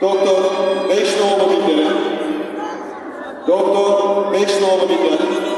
Doktor 5 nolu bildirin. Doktor 5 nolu bildirin.